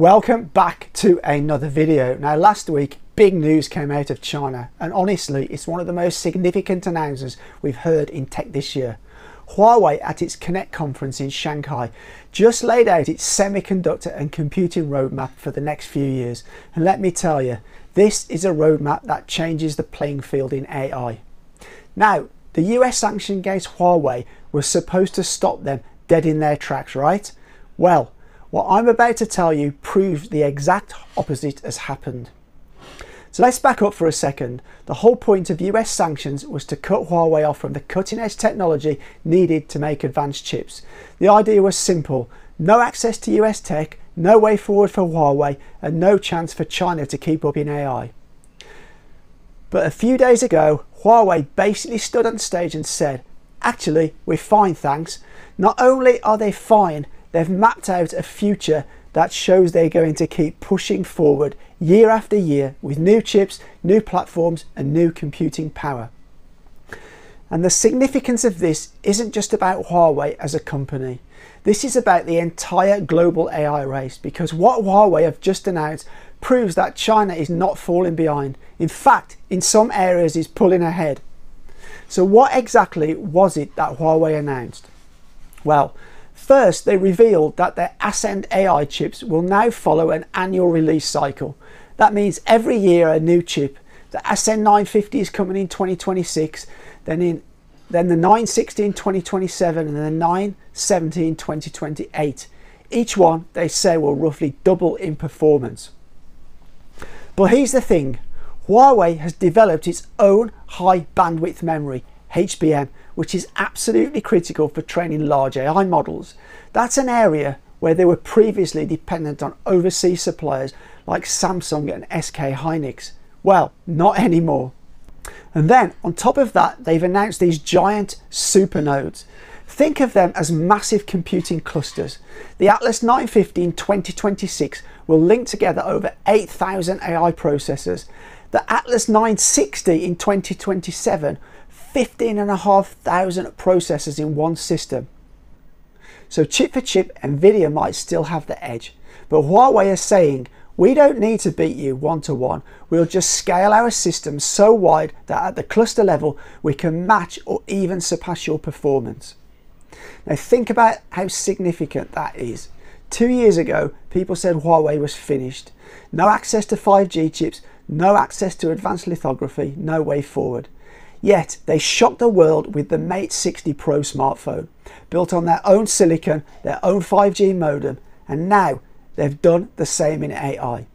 Welcome back to another video. Now last week big news came out of China and honestly it's one of the most significant announcements we've heard in tech this year. Huawei at its Connect conference in Shanghai just laid out its semiconductor and computing roadmap for the next few years and let me tell you this is a roadmap that changes the playing field in AI. Now the US sanction against Huawei was supposed to stop them dead in their tracks right? Well what I'm about to tell you proves the exact opposite has happened. So let's back up for a second. The whole point of US sanctions was to cut Huawei off from the cutting edge technology needed to make advanced chips. The idea was simple no access to US tech, no way forward for Huawei, and no chance for China to keep up in AI. But a few days ago, Huawei basically stood on stage and said, Actually, we're fine, thanks. Not only are they fine, they've mapped out a future that shows they're going to keep pushing forward year after year with new chips, new platforms, and new computing power. And the significance of this isn't just about Huawei as a company. This is about the entire global AI race because what Huawei have just announced proves that China is not falling behind. In fact, in some areas is pulling ahead. So what exactly was it that Huawei announced? Well, First, they revealed that their Ascend AI chips will now follow an annual release cycle. That means every year a new chip. The Ascend 950 is coming in 2026, then in then the 960 in 2027 and the 970 in 2028. Each one they say will roughly double in performance. But here's the thing, Huawei has developed its own high bandwidth memory, HBM, which is absolutely critical for training large AI models. That's an area where they were previously dependent on overseas suppliers like Samsung and SK Hynix. Well, not anymore. And then on top of that, they've announced these giant supernodes. Think of them as massive computing clusters. The Atlas 950 in 2026 will link together over 8,000 AI processors. The Atlas 960 in 2027 15,500 processors in one system. So chip for chip, Nvidia might still have the edge. But Huawei is saying, we don't need to beat you one to one. We'll just scale our system so wide that at the cluster level, we can match or even surpass your performance. Now think about how significant that is. Two years ago, people said Huawei was finished. No access to 5G chips, no access to advanced lithography, no way forward. Yet they shocked the world with the Mate 60 Pro smartphone, built on their own silicon, their own 5G modem, and now they've done the same in AI.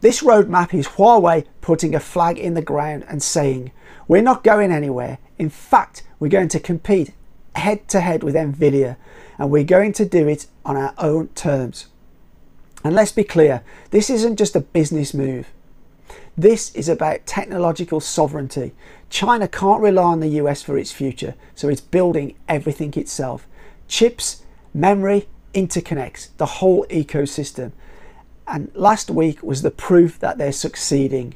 This roadmap is Huawei putting a flag in the ground and saying, we're not going anywhere. In fact, we're going to compete head to head with Nvidia and we're going to do it on our own terms. And let's be clear, this isn't just a business move. This is about technological sovereignty. China can't rely on the US for its future, so it's building everything itself. Chips, memory, interconnects, the whole ecosystem. And last week was the proof that they're succeeding.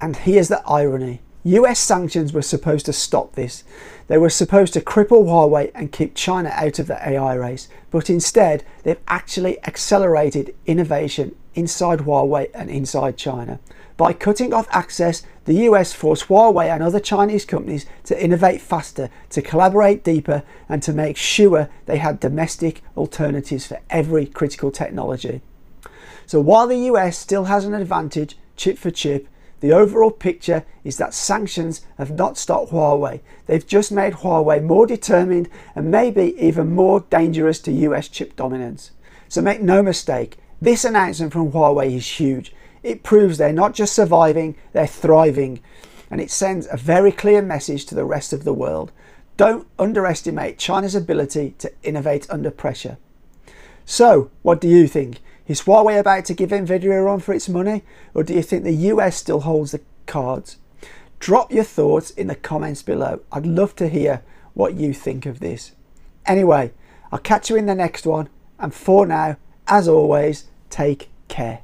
And here's the irony. US sanctions were supposed to stop this. They were supposed to cripple Huawei and keep China out of the AI race, but instead they've actually accelerated innovation inside Huawei and inside China. By cutting off access, the US forced Huawei and other Chinese companies to innovate faster, to collaborate deeper, and to make sure they had domestic alternatives for every critical technology. So while the US still has an advantage, chip for chip, the overall picture is that sanctions have not stopped Huawei. They've just made Huawei more determined and maybe even more dangerous to US chip dominance. So make no mistake, this announcement from Huawei is huge. It proves they're not just surviving, they're thriving. And it sends a very clear message to the rest of the world. Don't underestimate China's ability to innovate under pressure. So, what do you think? Is Huawei about to give Nvidia a run for its money? Or do you think the US still holds the cards? Drop your thoughts in the comments below. I'd love to hear what you think of this. Anyway, I'll catch you in the next one. And for now, as always, take care.